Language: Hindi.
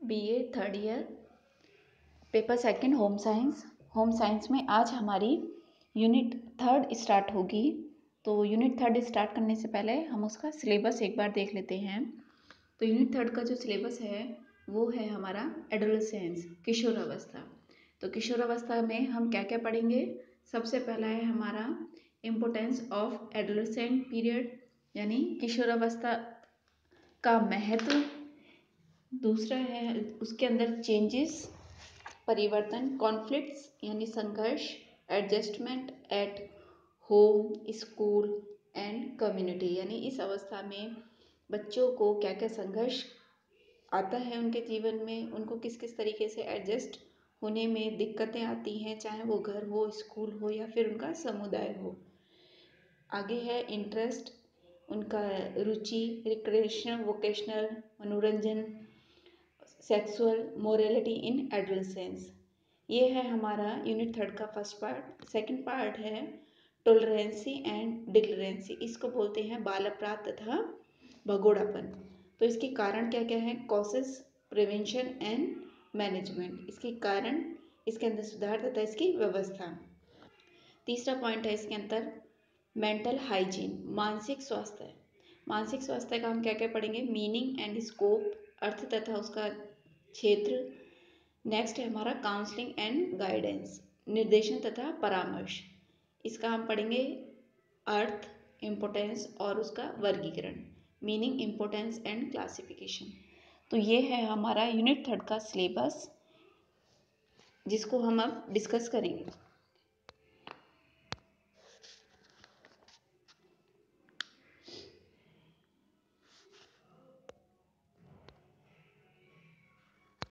BA third year paper second home science home science में आज हमारी यूनिट थर्ड स्टार्ट होगी। तो यूनिट थर्ड स्टार्ट करने से पहले हम उसका सिलेबस एक बार देख लेते हैं। तो यूनिट थर्ड का जो सिलेबस है, वो है हमारा एडोलसेंस किशोरावस्था तो किशोरावस्था में हम क्या क्या पढ़ेंगे? सबसे पहला है हमारा इम्पोर्टेंस ऑफ़ एडोलसेंट पीरियड यानी किशोरावस्था का महत्व दूसरा है, उसके अंदर चेंजेस परिवर्तन कॉन्फ्लिक्ट्स यानी संघर्ष adjustment at home school and community यानी इस अवस्था में बच्चों को क्या क्या संघर्ष आता है उनके जीवन में, उनको किस किस तरीके से एडजस्ट होने में दिक्कतें आती हैं, चाहे वो घर हो स्कूल हो या फिर उनका समुदाय हो। आगे है इंटरेस्ट उनका रुचि रिक्रिएशन वोकेशनल मनोरंजन सेक्सुअल मोरलिटी इन एडोलसेंस ये है हमारा यूनिट थर्ड का फ़र्स्ट पार्ट सेकंड पार्ट है टोलरेंसी एंड डिक्लरेंसी इसको बोलते हैं बाल अपराध तथा भगोड़ापन. तो इसके कारण क्या क्या है? कॉसेस प्रिवेंशन एंड मैनेजमेंट इसके कारण इसके अंदर सुधार तथा इसकी व्यवस्था. तीसरा पॉइंट है इसके अंदर मेंटल हाइजीन मानसिक स्वास्थ्य. मानसिक स्वास्थ्य का हम क्या क्या पढ़ेंगे? मीनिंग एंड स्कोप अर्थ तथा उसका क्षेत्र। नेक्स्ट है हमारा काउंसलिंग एंड गाइडेंस निर्देशन तथा परामर्श। इसका हम पढ़ेंगे अर्थ इम्पोर्टेंस और उसका वर्गीकरण मीनिंग इम्पोर्टेंस एंड क्लासिफिकेशन तो ये है हमारा यूनिट थर्ड का सिलेबस जिसको हम अब डिस्कस करेंगे।